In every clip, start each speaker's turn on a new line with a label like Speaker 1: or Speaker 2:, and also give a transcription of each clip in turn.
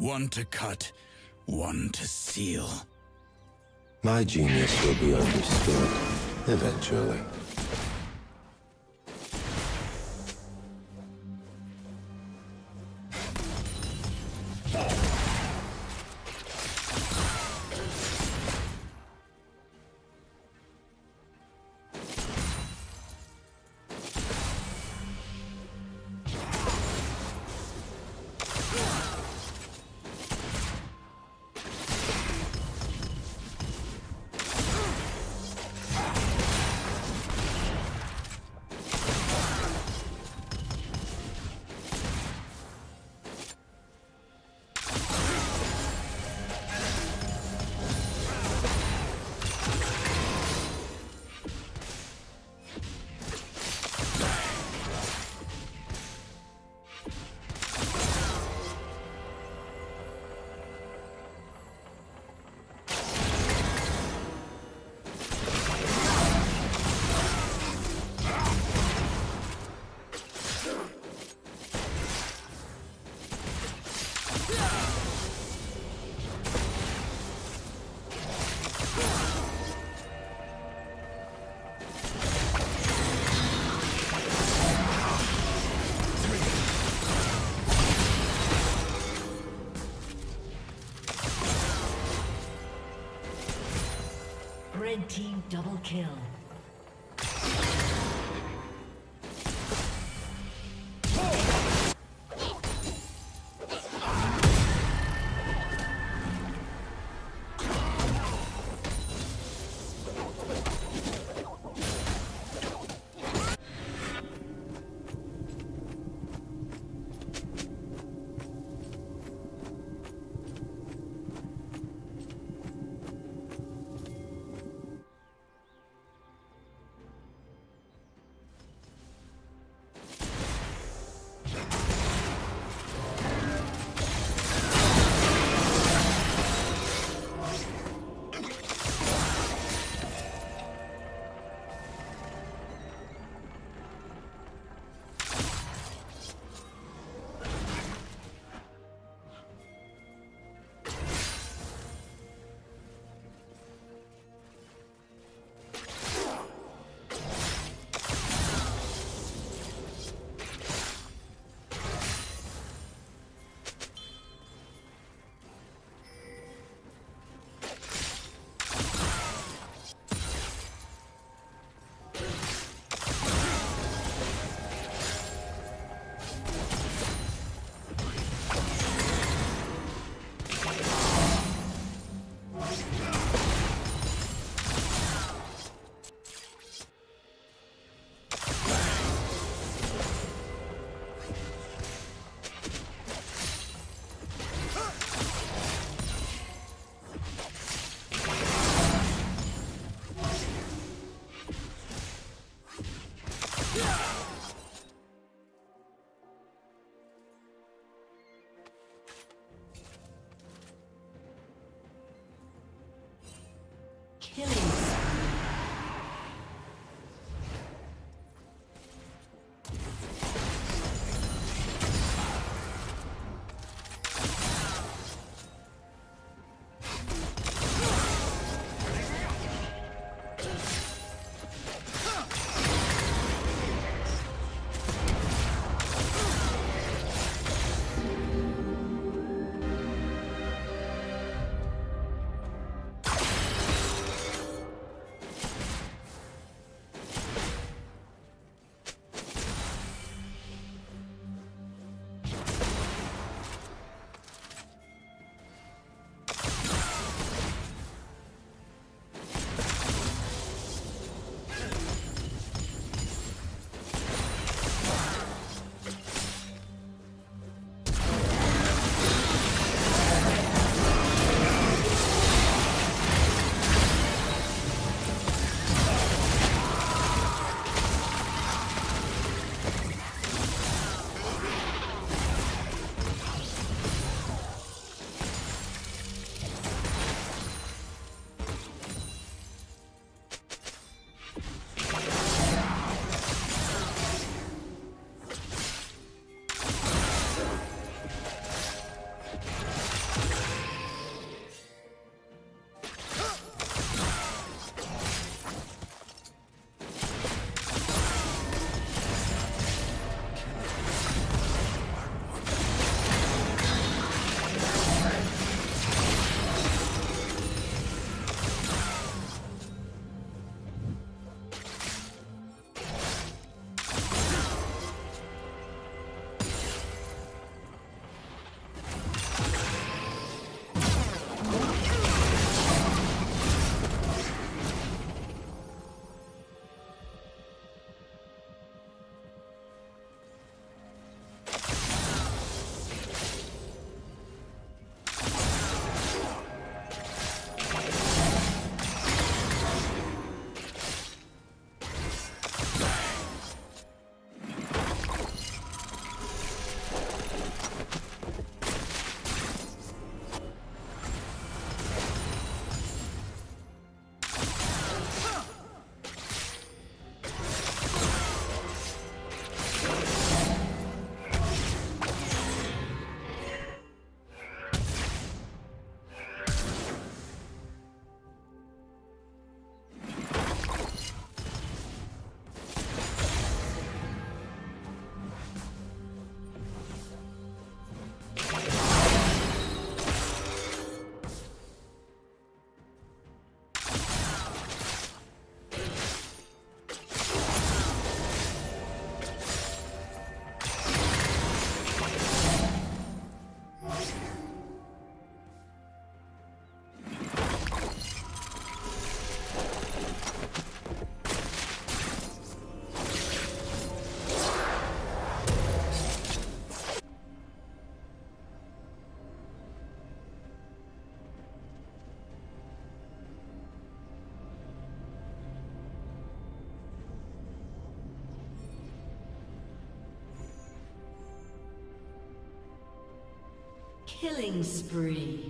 Speaker 1: One to cut, one to seal.
Speaker 2: My genius will be understood, eventually.
Speaker 3: Double kill. Killing spree.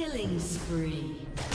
Speaker 3: Killing spree.